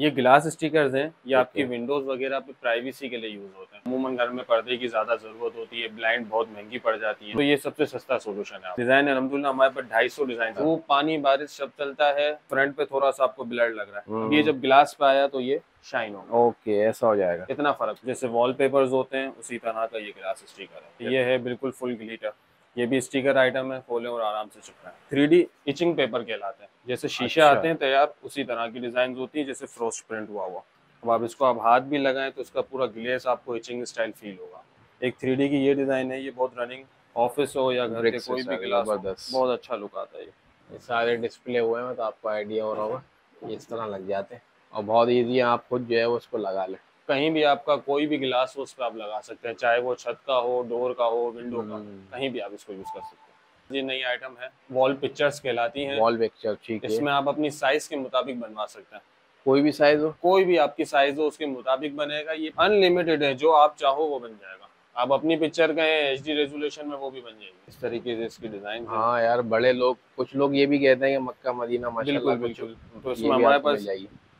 ये glass stickers हैं ये आपकी विंडोज़ वगैरह पे प्राइवेसी के लिए यूज़ होते हैं। अमूमन घर में पर्दे की ज़्यादा ज़रूरत होती है ब्लाइंड बहुत महँगी पड़ जाती है। तो ये सबसे सस्ता सोल्यूशन है डिज़ाइन अलहमदुल्ला हमारे पास ढाई सौ डिज़ाइन वो पानी बारिश सब चलता है फ्रंट पे थोड़ा सा आपको ब्लड लग रहा है। अब ये हम्म। जब ग्लास पे आया तो ये शाइन होगा ओके ऐसा हो जाएगा। इतना फ़र्क। जैसे वॉलपेपर्स होते हैं उसी तरह का ये ग्लास स्टिकर है। ये है बिल्कुल फुल ग्लिटर ये भी स्टिकर आइटम है खोले और आराम से चिपका थ्री डी इचिंग पेपर कहलाते हैं। जैसे शीशे अच्छा। आते हैं तैयार उसी तरह की डिज़ाइन होती है जैसे फ्रोस्ट प्रिंट हुआ हुआ। अब आप इसको आप हाथ भी लगाएँ तो इसका पूरा ग्लेस आपको इचिंग स्टाइल फील होगा। एक थ्री की ये डिज़ाइन है ये बहुत रनिंग ऑफ़िस हो या घर के कोई भी ज़बरदस्त। बहुत अच्छा लुक आता है ये। सारे डिस्प्ले हुए हैं तो आपको आइडिया हो रहा होगा ये इस तरह लग जाते हैं। और बहुत ईजी है आप खुद जो है वो उसको लगा लें। कहीं भी आपका कोई भी गिलास हो उस पर आप लगा सकते हैं। चाहे वो छत का हो डोर का हो विंडो का हम्म। कहीं भी आप इसको यूज़ कर सकते हैं। ये नई आइटम है। वॉल पिक्चर्स कहलाती हैं। वॉल पिक्चर ठीक है। इसमें आप अपनी साइज़ के मुताबिक बनवा सकते हैं। कोई भी साइज़ हो? कोई भी आपकी साइज़ हो उसके मुताबिक बनेगा। ये अनलिमिटेड है जो आप चाहो वो बन जाएगा। आप अपनी पिक्चर का एच डी रेजोल्यूशन में वो भी बन जाएगी। इस तरीके से इसकी डिज़ाइन हाँ। यार बड़े लोग कुछ लोग ये भी कहते हैं कि मक्का मदीना माशाल्लाह बिल्कुल बिल्कुल। तो इसमें हमारे पास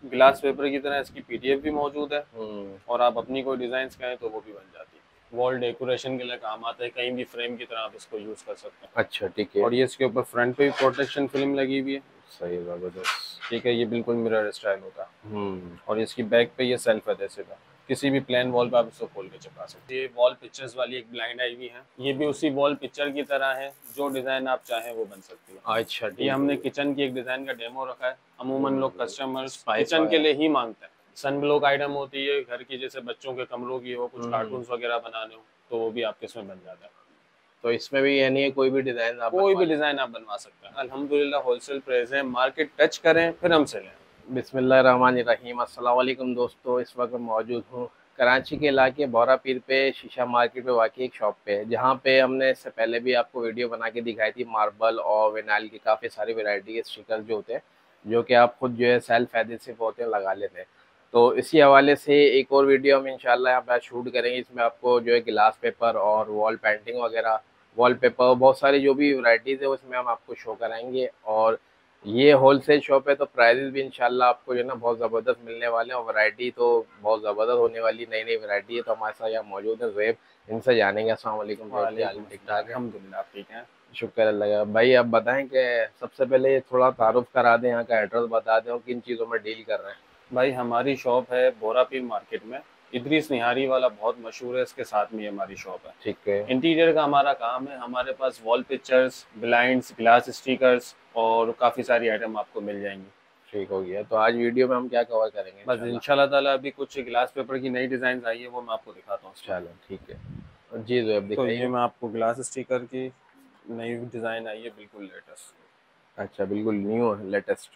ग्लास पेपर की तरह इसकी पीडीएफ भी मौजूद है। हम्म, और आप अपनी कोई डिज़ाइन कहें तो वो भी बन जाती है। वॉल डेकोरेशन के लिए काम आता है कहीं भी फ्रेम की तरह आप इसको यूज़ कर सकते हैं। अच्छा ठीक है। और ये इसके ऊपर फ्रंट पे भी प्रोटेक्शन फ़िल्म लगी हुई है। सही है, ज़बरदस्त ठीक है ये बिल्कुल मिरर स्टाइल होता। है हम्म। और इसकी बैक पे ये सेल्फ एडेसिव है। किसी भी प्लेन वॉल पे आप इसको खोल के चिपका सकते हैं। ये वॉल पिक्चर्स वाली एक ब्लाइंड आई हुई है। ये भी उसी वॉल पिक्चर की तरह है जो डिज़ाइन आप चाहें वो बन सकती है। अच्छा ये हमने किचन की एक डिज़ाइन का डेमो रखा है। अमूमन लोग कस्टमर्स किचन के लिए ही मांगते हैं। सन ब्लॉक आइटम होती है घर की जैसे बच्चों के कमरों की हो कुछ हम्म। कार्टून वगैरह बनाने हो तो वो भी आपके इसमें बन जाता है। तो इसमें भी यानी है कोई भी डिज़ाइन आप कोई भी डिज़ाइन आप बनवा सकते हैं। अल्हम्दुलिल्लाह होलसेल प्राइस है। मार्केट टच करें फिर हमसे लें। बिस्मिल्लाहिर्रहमानिर्रहीम। अस्सलाम दोस्तों, इस वक्त मैं मौजूद हूँ कराची के इलाके बोरा पीर पे, शीशा मार्केट पे, वाकई एक शॉप पे है जहाँ पे हमने इससे पहले भी आपको वीडियो बना के दिखाई थी, मार्बल और विनाइल की काफ़ी सारी वैरायटी के स्टिकर जो होते हैं, जो कि आप खुद जो है सेल्फ एडेसिव होते हैं लगा लेते हैं। तो इसी हवाले से एक और वीडियो हम इंशाल्लाह यहाँ पे शूट करेंगे, इसमें आपको जो है गिलास पेपर और वॉल पेंटिंग वगैरह, वॉल पेपर बहुत सारी जो भी वैरायटीज़ है, उसमें हम आपको शो कराएँगे और ये होलसेल शॉप है तो प्राइजेस भी इंशाल्लाह आपको जो है ना बहुत ज़बरदस्त मिलने वाले हैं और वैरायटी तो बहुत ज़बरदस्त होने वाली नई नई वैरायटी है तो हमारे साथ यहाँ मौजूद है जेब इनसे जानेंगे। हाल ठीक ठाक है? ठीक हैं? शुक्र अल्लाह भाई आप बताएँ कि सबसे पहले थोड़ा तारुफ करा दें यहाँ का एड्रेस बता दें और किन चीज़ों में डील कर रहे हैं? भाई हमारी शॉप है बोरापीर मार्केट में। इदरीस निहारी वाला बहुत मशहूर है इसके साथ में ये हमारी शॉप है। ठीक है। इंटीरियर का हमारा काम है हमारे पास wall pictures blinds glass stickers और काफ़ी सारी आइटम आपको मिल जाएँगी। ठीक हो गया। तो आज वीडियो में हम क्या कवर करेंगे? बस इंशाल्लाह? ताला अभी कुछ ग्लास पेपर की नई डिज़ाइन आई है वो मैं आपको दिखाता हूँ। चलो ठीक है। जी जो तो ये मैं आपको ग्लास स्टिकर की नई डिज़ाइन आई है बिल्कुल लेटेस्ट अच्छा बिल्कुल न्यू है लेटेस्ट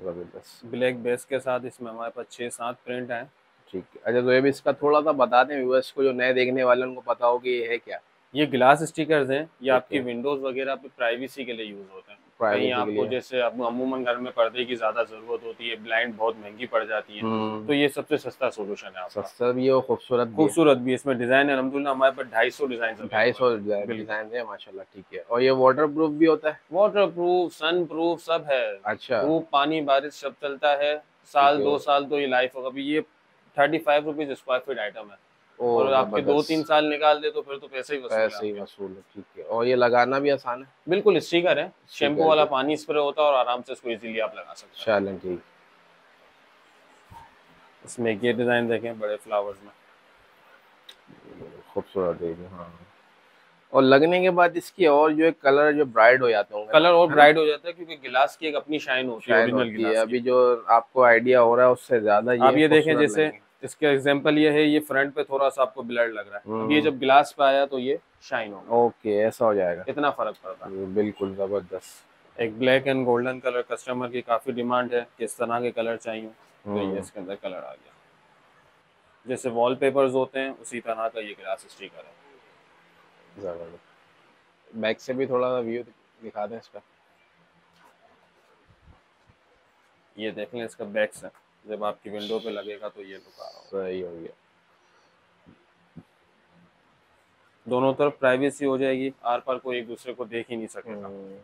ज़बरदस्त। ब्लैक बेस के साथ इसमें हमारे पास छः सात प्रिंट हैं। ठीक है। अच्छा तो ये भी इसका थोड़ा सा बता दें व्यूअर्स को जो नए देखने वाले उनको पता हो कि ये है क्या? ये ग्लास स्टिकर्स हैं ये आपकी विंडोज़ वगैरह पे प्राइवेसी के लिए यूज़ होते हैं। कहीं आपको जैसे अब अमूमन घर में पर्दे की ज़्यादा ज़रूरत होती है ब्लाइंड बहुत महँगी पड़ जाती है हम्म, तो ये सबसे सस्ता सोल्यूशन है आपका। सस्ता भी है और खूबसूरत खूबसूरत भी इसमें डिज़ाइन है अलहमदुल्ला हमारे पास ढाई सौ डिज़ाइन ढाई सौ डिज़ाइन है माशाल्लाह ठीक है। और ये वाटर प्रूफ भी होता है? वाटर प्रूफ सन प्रूफ सब है। अच्छा। धूप पानी बारिश सब चलता है साल दो साल तो ये लाइफ होगा। अभी ये thirty five rupees square feet item है और आपके दो तीन साल निकाल दे तो फिर तो पैसे ही वसूल पैसे ही वसूल है ठीक है। और ये लगाना भी आसान है? बिल्कुल स्टिकर है। शैम्पू वाला पानी स्प्रे होता है और आराम से इसको इजीली आप लगा सकते हैं। चलें ठीक। इसमें ये डिज़ाइन देखें बड़े फ्लावर्स में। खूबसूरत है हाँ। और लगने के बाद इसकी और जो है कलर जो ब्राइट हो जाते होंगे कलर और ना? ब्राइट हो जाता है क्योंकि गिलास की एक अपनी शाइन होती है अभी जो आपको आइडिया हो रहा है उससे ज़्यादा आप ये देखें जैसे। इसका एग्जांपल ये है ये फ्रंट पे थोड़ा सा आपको ब्लड लग रहा है। अब ये हम्म। जब गिलास पे आया तो ये शाइन होगा ओके ऐसा हो जाएगा। इतना फ़र्क पड़ता है। बिल्कुल ज़बरदस्त। एक black and golden colour customer की काफ़ी डिमांड है किस तरह के कलर चाहिए। तो ये हम्म, इसके अंदर कलर आ गया। जैसे वॉलपेपर्स होते हैं उसी तरह का ये ग्लास स्टिकर है ज़बरदस्त। बैक से भी थोड़ा सा व्यू दिखा दें इसका। ये देख लें इसका बैक से। जब आपकी विंडो पे लगेगा तो ये लुक आ रहा होगा। सही हो गया। दोनों तरफ़ प्राइवेसी हो जाएगी आर पार कोई एक दूसरे को देख ही नहीं सकेगा। हम्म,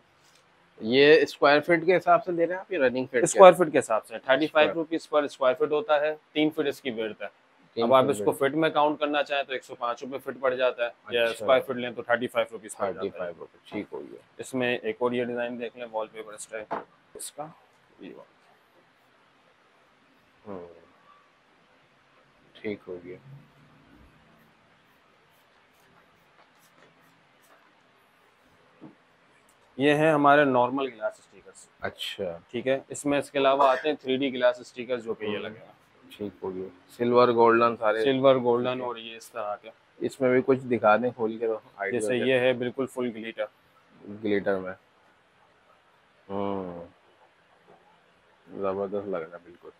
ये स्क्वायर फीट के हिसाब से दे रहे हैं आप ये रनिंग फीट स्क्वायर फीट के हिसाब से। Thirty five rupees per square feet होता है तीन फीट इसकी बेर्थ है। अब आप इसको फिट में काउंट करना चाहें तो एक सौ पाँच रुपए फिट पड़ जाता है अच्छा। या स्क्वायर फीट लें तो thirty five rupees thirty five रुपए ठीक हो गया। इसमें एक और ये डिज़ाइन देख लें वॉल पेपर स्टाइल इसका ये। ठीक हो गया। ये है हमारे नॉर्मल ग्लास स्टिकर्स अच्छा। ठीक है? इसमें इसके अलावा आते हैं थ्री डी ग्लास स्टिकर जो कि ये हम्म। लगेगा ठीक हो गया। सिल्वर गोल्डन सारे। सिल्वर गोल्डन और ये इस तरह के। इसमें भी कुछ दिखा दें खोल के तो जैसे ये है बिल्कुल फुल ग्लिटर ग्लिटर में। हम्म। ज़बरदस्त लग रहा है बिल्कुल।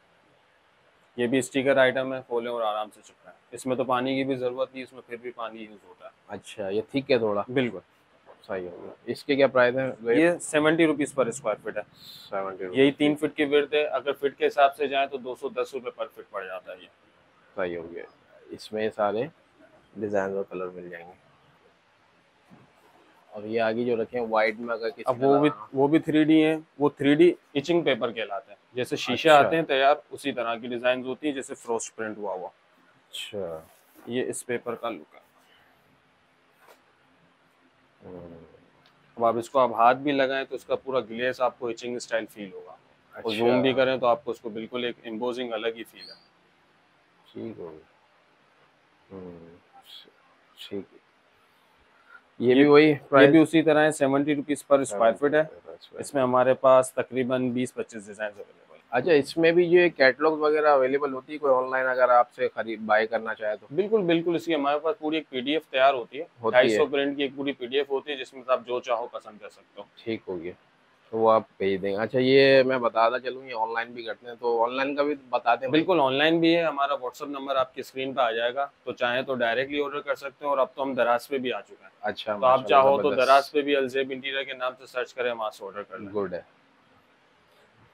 ये भी स्टिकर आइटम है खोले और आराम से चुपका है इसमें तो पानी की भी ज़रूरत नहीं इसमें फिर भी पानी यूज़ होता है। अच्छा ये ठीक है थोड़ा? बिल्कुल। सही हो। गया इसके क्या प्राइस है? ये seventy rupees per square feet है। सेवेंटी यही तीन फिट की विर्थ है। अगर फिट के हिसाब से जाए तो दो सौ दस रुपये पर फिट पड़ जाता है ये। सही हो गया। इसमें सारे डिज़ाइन और कलर मिल जाएँगे। और ये आगे जो रखे हैं व्हाइट में अगर किसी अब वो भी वो भी थ्री डी है वो थ्री डी इचिंग पेपर कहलाते हैं। जैसे शीशे अच्छा। आते हैं तैयार उसी तरह की डिज़ाइन होती है जैसे फ्रोस्ट प्रिंट हुआ हुआ। अच्छा। ये इस पेपर का लुक है। अब आप इसको आप हाथ भी लगाएँ तो इसका पूरा ग्लेस आपको इचिंग स्टाइल फील होगा। अच्छा। और जूम भी करें तो आपको उसको बिल्कुल एक इम्पोजिंग अलग ही फील है। ठीक हो हम्म, ठीक। ये भी वही ये भी उसी तरह है seventy rupees per square feet है। इसमें हमारे पास तकरीबन बीस पच्चीस डिज़ाइन अवेलेबल अच्छा इसमें भी जो कैटलॉग वगैरह अवेलेबल होती है? कोई ऑनलाइन अगर आपसे खरीद बाय करना चाहे तो? बिल्कुल बिल्कुल इसकी हमारे पास पूरी एक पीडीएफ तैयार होती है। ढाई सौ प्रिंट की एक पूरी पीडीएफ होती है जिसमें आप जो चाहो पसंद कर सकते हो। ठीक हो गया। तो वो आप भेज देंगे। अच्छा ये मैं बताता चलूँ ये ऑनलाइन भी करते हैं तो ऑनलाइन का भी बताते हैं बिल्कुल ऑनलाइन भी है हमारा व्हाट्सअप नंबर आपकी स्क्रीन पे आ जाएगा। तो चाहे तो डायरेक्टली ऑर्डर कर सकते हैं और अब तो हम दराज पे भी आ चुके हैं। अच्छा तो आप चाहो तो दराज पे भी अलजेब इंटीरियर के नाम से सर्च करें वहाँ से ऑर्डर कर गुड है।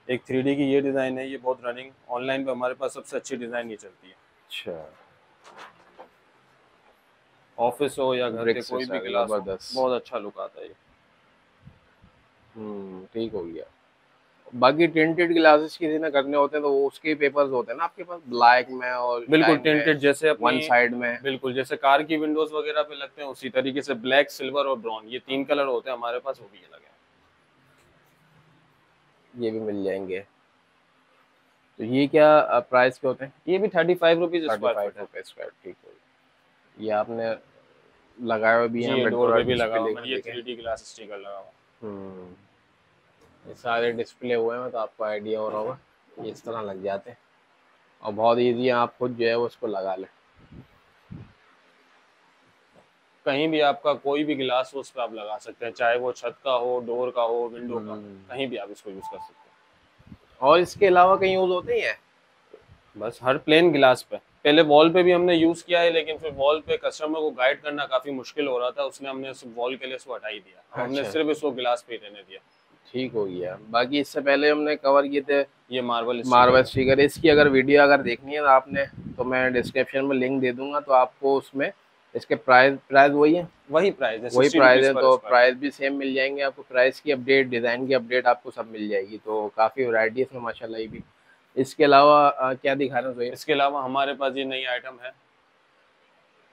एक थ्री की ये डिज़ाइन है ये बहुत रनिंग ऑनलाइन पे हमारे पास सबसे अच्छी डिज़ाइन ये चलती है। अच्छा। ऑफ़िस हो या घर के कोई भी गिलास बहुत अच्छा लुक आता है ये। ठीक हो गया। बाकी टिंटेड ग्लासेस किसी ने करने होते हैं तो वो उसके पेपर्स होते हैं ना आपके पास ब्लैक में और बिल्कुल टिंटेड जैसे वन साइड में। बिल्कुल जैसे कार की विंडोज़ वगैरह पे लगते हैं उसी तरीके से ब्लैक सिल्वर और ब्राउन ये तीन कलर होते हैं हमारे पास वो भी अलग है। ये भी मिल जाएँगे। तो ये क्या प्राइस के होते हैं? ये भी थर्टी फाइव रुपीज़ स्क्वायर ठीक है ये आपने लगाया भी है डोर पे भी लगा हुआ ये 3D ग्लास स्टिकर लगा हुआ। हम्म ये सारे डिस्प्ले हुए हैं तो आपको आइडिया हो रहा होगा। ये इस तरह लग जाते हैं। और बहुत इजी है आप खुद जो है वो उसको लगा लें। कहीं भी आपका कोई भी गिलास हो उस पर आप लगा सकते हैं। चाहे वो छत का हो डोर का हो विंडो का हम्म। कहीं भी आप इसको यूज़ कर सकते हैं। और इसके अलावा कहीं यूज़ होते ही है? बस हर प्लेन गिलास पे। पहले वॉल पे भी हमने यूज़ किया है लेकिन फिर वॉल पे कस्टमर को गाइड करना काफ़ी मुश्किल हो रहा था। उसने हमने वॉल के लिए इसको हटा ही दिया अच्छा। हमने सिर्फ़ इसको गिलास पे रहने दिया। ठीक हो गया। बाकी इससे पहले हमने कवर किए थे ये मार्बल मार्बल स्टिकर इसकी अगर वीडियो अगर देखनी है आपने तो मैं डिस्क्रिप्शन में लिंक दे दूँगा तो आपको उसमें इसके प्राइस प्राइस वही है? वही प्राइस है वही प्राइस है तो प्राइस भी सेम मिल जाएँगे आपको प्राइस की अपडेट डिज़ाइन की अपडेट आपको सब मिल जाएगी। तो काफ़ी वैरायटी इसमें माशाल्लाह भी इसके अलावा क्या दिखा रहे हैं इसके अलावा हमारे पास ये नई आइटम है।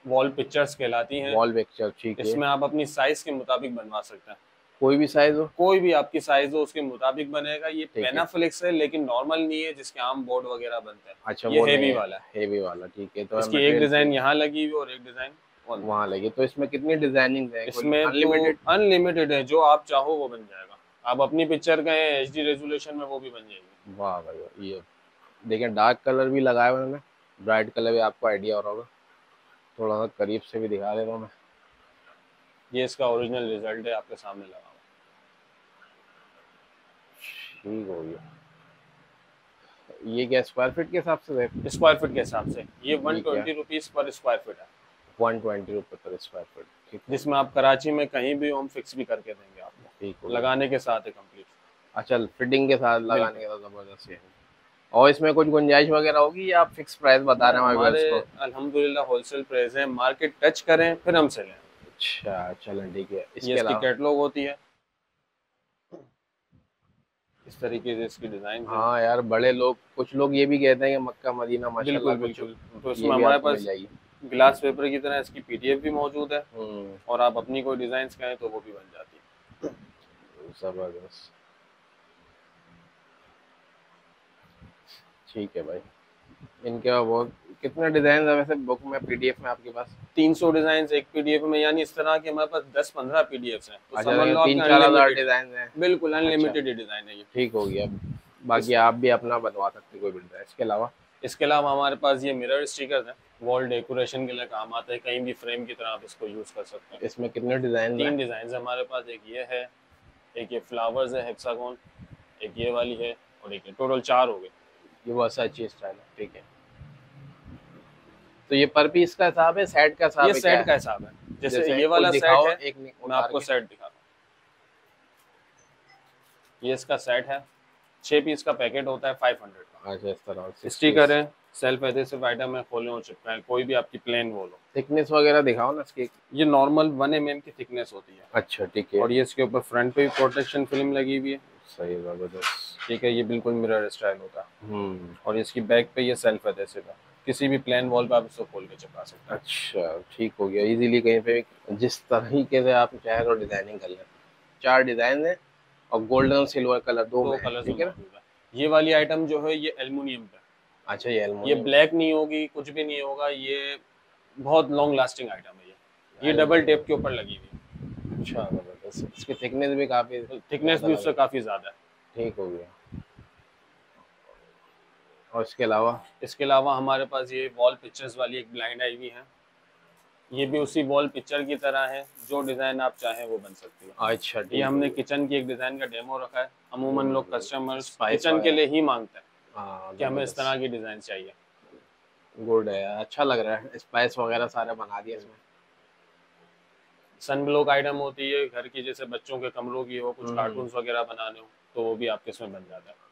वॉल पिक्चर्स कहलाती हैं। वॉल पिक्चर ठीक है। इसमें आप अपनी साइज़ के मुताबिक बनवा सकते हैं। कोई भी साइज़ हो? कोई भी आपकी साइज़ हो उसके मुताबिक बनेगा। ये पेनाफ्लिक्स है। लेकिन नॉर्मल नहीं है जिसके आम बोर्ड वगैरह बनते हैं। अच्छा ये हेवी वाला हेवी वाला ठीक है। तो इसकी एक डिज़ाइन यहाँ लगी हुई और एक डिज़ाइन वहाँ लगी। तो इसमें कितनी डिज़ाइनिंग है? इसमें अनलिमिटेड अनलिमिटेड है। जो आप चाहो वो बन जाएगा। आप अपनी पिक्चर का एच डी रेजोल्यूशन में वो भी बन जाएगी। वाह भाई ये देखिए डार्क कलर भी लगाया हुआ उन्होंने। ब्राइट कलर भी आपको आइडिया हो रहा होगा। थोड़ा सा करीब से भी दिखा देता हूँ मैं। ये इसका ओरिजिनल रिज़ल्ट है आपके सामने लगा हुआ। ठीक हो गया। ये क्या स्क्वायर फीट के हिसाब से स्क्वायर फीट के हिसाब से। ये one twenty rupees per square feet है। वन ट्वेंटी रुपये पर स्क्वायर फीट ठीक जिसमें आप कराची में कहीं भी होम फिक्स भी करके देंगे आपको। ठीक लगाने के साथ है कंप्लीट अच्छा फिटिंग के साथ लगाने के साथ ज़बरदस्त है। और इसमें कुछ गुंजाइश वगैरह होगी या आप फिक्स प्राइस बता रहे हैं हमारे अल्हम्दुलिल्लाह होलसेल प्राइस है मार्केट टच करें फिर हमसे लें अच्छा चलें ठीक है। इसके इसकी कैटलॉग होती है। इस तरीके से इसकी डिज़ाइन हाँ। यार बड़े लोग कुछ लोग ये भी कहते हैं कि मक्का मदीना माशाल्लाह बिल्कुल बिल्कुल। तो इसमें हमारे पास ग्लास पेपर की तरह इसकी पीडीएफ भी मौजूद है। हम्म, और आप अपनी कोई डिज़ाइन कहें तो वो भी बन जाती है। ज़बरदस्त। ठीक है भाई। इनके वो कितने डिज़ाइन है वैसे? बुक में पीडीएफ में आपके पास? 300 डिज़ाइन एक पीडीएफ में यानी इस तरह के हमारे पास 10 15 पीडीएफ हैं। तो अच्छा समझ लो तीन चार हज़ार डिज़ाइन है। बिल्कुल अनलिमिटेड डिज़ाइन है ये। ठीक हो गया। बाकी आप भी अपना बनवा सकते कोई भी इसके अलावा? इसके अलावा हमारे पास ये मिरर स्टिकर है। वॉल डेकोरेशन के लिए काम आता है। कहीं भी फ्रेम की तरह आप इसको यूज़ कर सकते हैं। इसमें कितने डिज़ाइन तीन डिज़ाइन हमारे पास एक ये है एक ये फ्लावर्स है हेक्सागोन एक ये वाली है और एक ये टोटल चार हो गए। ये सा अच्छी स्टाइल है ठीक है। तो ये पर पीस का हिसाब है सेट का हिसाब ये है सेट का हिसाब है। जैसे, जैसे ये वाला सेट है एक मैं आपको। सेट दिखाता ये इसका सेट है छह पीस का पैकेट होता है फाइव हंड्रेड का। अच्छा इस तरह से स्टिकर है सेल्फ एडेसिव आइटम है खोले और चिपकाए कोई भी आपकी प्लेन वॉल हो थिकनेस वगैरह दिखाओ ना इसकी। ये नॉर्मल वन एम की थिकनेस होती है। अच्छा ठीक है। और ये इसके ऊपर फ्रंट पे भी प्रोटेक्शन फ़िल्म लगी हुई है। सही ज़बरदस्त ठीक है ये बिल्कुल मिरर स्टाइल होता। है हम्म। और इसकी बैक पे ये सेल्फ है किसी भी प्लेन वॉल पे आप इसको खोल के चिपका सकते हैं। अच्छा ठीक हो गया। इजीली कहीं पे भी जिस तरीके से आप चाहे तो डिज़ाइनिंग कर लें। चार डिज़ाइन है और गोल्डन और सिल्वर कलर दो दो कलर ठीक है ये वाली आइटम जो है ये एल्युमिनियम पे। अच्छा ये ये ब्लैक नहीं होगी कुछ भी नहीं होगा ये बहुत लॉन्ग लास्टिंग आइटम है ये। ये डबल टेप के ऊपर लगी हुई है। अच्छा इसकी थिकनेस भी काफ़ी थिकनेस भी उससे काफ़ी ज़्यादा है। ठीक हो गया। और इसके अलावा? इसके अलावा हमारे पास ये वॉल पिक्चर्स वाली एक ब्लाइंड आई हुई है। ये भी उसी वॉल पिक्चर की तरह है जो डिज़ाइन आप चाहें वो बन सकती है। अच्छा ये हमने किचन की एक डिज़ाइन का डेमो रखा है। अमूमन लोग कस्टमर्स किचन के लिए ही मांगते हैं हाँ कि हमें इस तरह की डिज़ाइन चाहिए। गुड है अच्छा लग रहा है। स्पाइस वगैरह सारे बना दिए इसमें। सन ब्लॉक आइटम होती है घर की जैसे बच्चों के कमरों की हो कुछ कार्टून वगैरह बनाने हो तो वो भी आपके इसमें बन जाता है।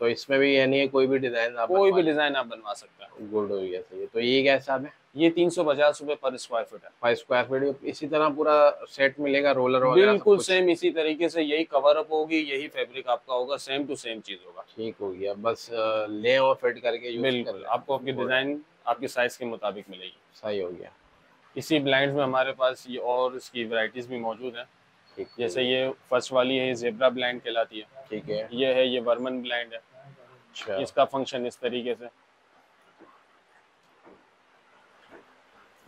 तो इसमें भी यानी कोई भी डिज़ाइन आप कोई भी डिज़ाइन आप बनवा सकते हैं। गुड हो गया सही है। तो ये क्या हिसाब है? ये तीन सौ पचास रूपए पर स्क्वायर फीट है। फाइव स्क्वायर फीट इसी तरह पूरा सेट मिलेगा रोलर वगैरह बिल्कुल सेम इसी तरीके से यही कवर अप होगी यही फैब्रिक आपका होगा सेम टू सेम चीज़ होगा। ठीक हो गया। बस ले और फिट करके बिल्कुल आपको आपकी डिज़ाइन आपके साइज़ के मुताबिक मिलेगी। सही हो गया। इसी ब्लाइंड में हमारे पास ये और इसकी वैरायटीज भी मौजूद हैं। जैसे ये फ़र्स्ट वाली है ये जेब्रा ब्लाइंड कहलाती है। ठीक है। ये है ये वर्मन ब्लाइंड है। अच्छा। इसका फ़ंक्शन इस तरीके से।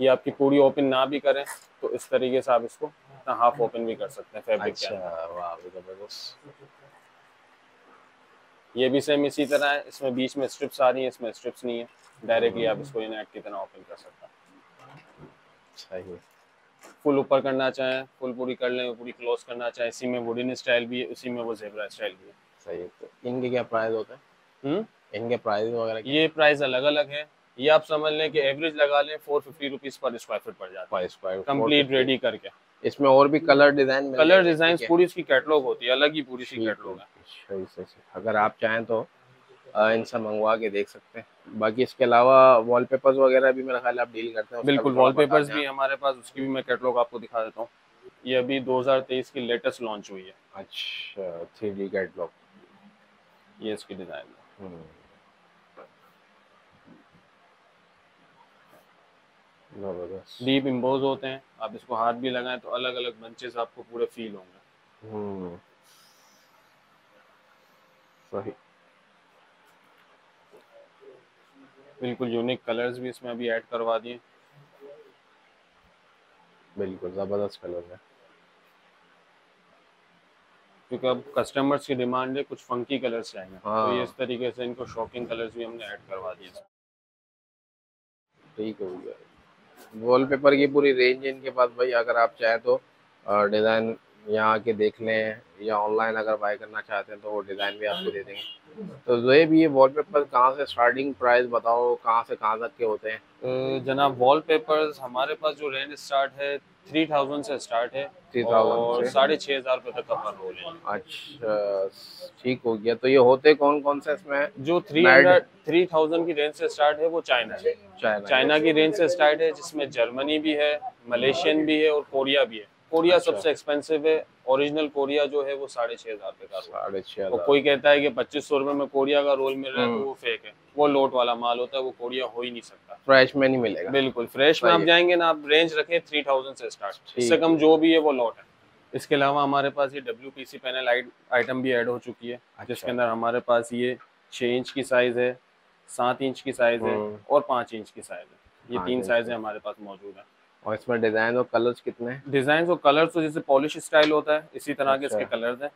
ये आपकी पूरी ओपन ना भी करें तो इस तरीके से आप इसको हाफ़ ओपन भी कर सकते हैं फैब्रिक अच्छा वाह ज़बरदस्त। ये भी सेम इसी तरह है इसमें बीच में स्ट्रिप्स आ रही है इसमें स्ट्रिप्स नहीं है। डायरेक्टली आप इसको नेट की तरह ओपन कर सकते हैं। सही है। फुल ऊपर करना चाहें फुल पूरी कर लें पूरी क्लोज करना चाहें इसी में वुडन स्टाइल भी है उसी में वो जेबरा स्टाइल भी है। सही है तो इनके क्या प्राइस होता है? हम्म? इनके प्राइस वगैरह ये प्राइस अलग अलग है। ये आप समझ लें कि एवरेज लगा लें four fifty rupees per square feet पड़ जाता है। स्क्वायर कंप्लीट रेडी करके। इसमें और भी कलर डिज़ाइन कलर डिज़ाइन पूरी इसकी कैटलॉग होती है अलग ही पूरी सी कैटलॉग है अगर आप चाहें तो इनसे मंगवा के देख सकते हैं। बाकी इसके अलावा वॉलपेपर्स वगैरह भी मेरा ख्याल आप डील करते हैं बिल्कुल वॉलपेपर्स भी। हमारे पास उसकी भी मैं कैटलॉग आपको दिखा देता हूँ। ये अभी 2023 की लेटेस्ट लॉन्च हुई है। अच्छा थ्री डी कैटलॉग ये इसकी डिज़ाइन है। डीप इम्बोज होते हैं आप इसको हाथ भी लगाएँ तो अलग अलग बंचेस आपको पूरे फील होंगे। हम्म। सही। बिल्कुल यूनिक कलर्स भी इसमें अभी ऐड करवा दिए। बिल्कुल ज़बरदस्त कलर है। क्योंकि अब कस्टमर्स की डिमांड है कुछ फंकी कलर्स चाहिए। हाँ। तो ये इस तरीके से इनको शॉकिंग कलर्स भी हमने ऐड करवा दिए। ठीक हो गया। वॉलपेपर की पूरी रेंज है इनके पास भाई अगर आप चाहें तो डिज़ाइन यहाँ आके देख लें या ऑनलाइन अगर बाय करना चाहते हैं तो वो डिज़ाइन भी आपको दे देंगे। तो जो भी ये वॉलपेपर कहाँ से स्टार्टिंग प्राइस बताओ कहाँ से कहाँ तक के होते हैं? जनाब वॉलपेपर्स हमारे पास जो रेंज स्टार्ट है थ्री थाउज़ेंड से स्टार्ट है 3000 और साढ़े छः हज़ार रुपये तक का पर रोल है। अच्छा ठीक हो गया। तो ये होते कौन कौन से इसमें? जो थ्री थ्री थाउज़ेंड की रेंज से स्टार्ट है वो चाइना है। चाइना चाइना की रेंज से स्टार्ट है जिसमें जर्मनी भी है मलेशियन भी है और कोरिया भी है। कोरिया अच्छा। सबसे एक्सपेंसिव है ओरिजिनल कोरिया जो है वो साढ़े छह हज़ार रुपए का साढ़े छः और हज़ार। कोई कहता है कि पच्चीस सौ रुपए में कोरिया का रोल मिल रहा है तो हम्म। वो फेक है। वो लोट वाला माल होता है वो कोरिया हो ही नहीं सकता। फ्रेश में नहीं मिलेगा। बिल्कुल फ्रेश में आप जाएँगे ना आप रेंज रखें थ्री थाउज़ेंड से स्टार्ट इससे कम जो भी है वो लॉट है। इसके अलावा हमारे पास ये W P C panel item भी ऐड हो चुकी है जिसके अच्छा। अंदर हमारे पास ये छः इंच की साइज़ है सात इंच की साइज़ है हम्म। और पाँच इंच की साइज़ है। ये तीन साइज़ है हमारे पास मौजूद है। और इसमें डिज़ाइन और कलर्स कितने हैं? डिज़ाइन और कलर तो जैसे पॉलिश स्टाइल होता है इसी तरह के अच्छा। इसके कलर है।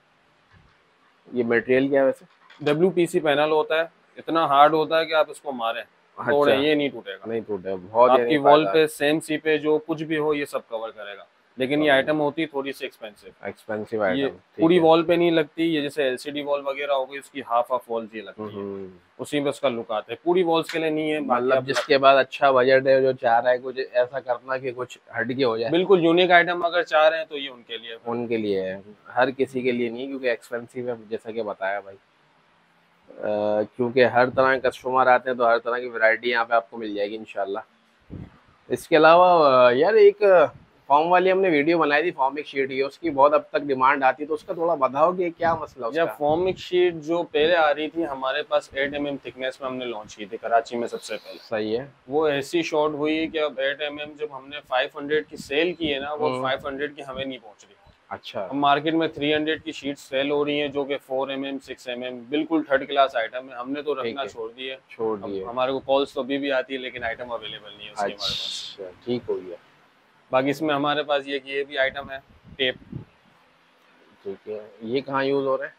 ये मटेरियल क्या है वैसे? डब्ल्यू पी सी पैनल होता है इतना हार्ड होता है कि आप इसको मारें तोड़े अच्छा, ये नहीं टूटेगा। नहीं टूटेगा बहुत आपकी वॉल पे सेम सी पे जो कुछ भी हो ये सब कवर करेगा। लेकिन ये हाँ। आइटम होती है थोड़ी सी एक्सपेंसिव है। एक्सपेंसिव ये आइटम पूरी वॉल पे नहीं लगती ये जैसे एलसीडी वॉल वगैरह हो गई उसकी हाफ़ हाफ़ वॉल ये लगती है। उसी में उसका लुक आता है। पूरी वॉल्स के लिए नहीं है मतलब जिसके बाद अच्छा बजट है जो चाह रहा है कुछ ऐसा करना कि कुछ हटके हो जाए। बिल्कुल यूनिक आइटम अगर चाह रहे हैं तो ये उनके लिए उनके लिए है। हर किसी के लिए नहीं क्योंकि एक्सपेंसिव है जैसा कि बताया भाई। क्योंकि हर तरह के कस्टमर आते हैं तो हर तरह की वैरायटी यहाँ पे आपको मिल जाएगी इनशाला इसके अलावा यार एक फॉर्म वाली हमने वीडियो बनाई थी फॉर्मिक शीट की उसकी बहुत अब तक डिमांड आती है तो उसका थोड़ा बताओ कि क्या मसला उसका? फॉर्मिक शीट जो पहले आ रही थी हमारे पास 8 एम थिकनेस में हमने लॉन्च की थी कराची में सबसे पहले। सही है। वो ऐसी शॉर्ट हुई कि अब 8 एम जब हमने 500 की सेल की है ना वो हम्म। 500 की हमें नहीं पहुँच रही। अच्छा। अब मार्केट में 300 की शीट सेल हो रही है जो कि 4 M M six M M बिल्कुल थर्ड क्लास आइटम है हमने तो रखना छोड़ दी है छोड़ दिए हमारे को कॉल्स तो अभी भी आती है लेकिन आइटम अवेलेबल नहीं है उसकी अच्छा ठीक हो गया। बाकी इसमें हमारे पास ये ये भी आइटम है टेप ठीक है ये कहाँ यूज़ हो रहा है?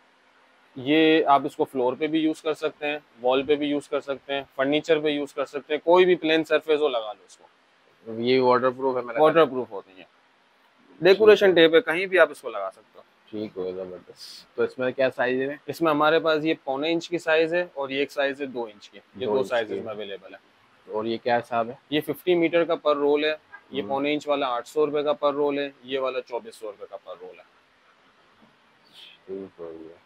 ये आप इसको फ्लोर पे भी यूज़ कर सकते हैं वॉल पे भी यूज़ कर सकते हैं फर्नीचर पे यूज़ कर सकते हैं कोई भी प्लेन सरफेस हो लगा लो इसको। ये वाटर प्रूफ है वाटर प्रूफ होती है। डेकोरेशन टेप है। कहीं भी आप इसको लगा सकते हो। ठीक हो ज़बरदस्त। तो इसमें क्या साइज़ है? इसमें हमारे पास ये पौने इंच की साइज़ है और ये एक साइज़ है दो इंच की। ये दो दो इंच साइजेस अवेलेबल है। और ये क्या हिसाब है? ये 50 मीटर का पर रोल है। ये हम्म। पौने इंच वाला आठ सौ रुपए का पर रोल है ये वाला चौबीस सौ रुपए का पर रोल है हो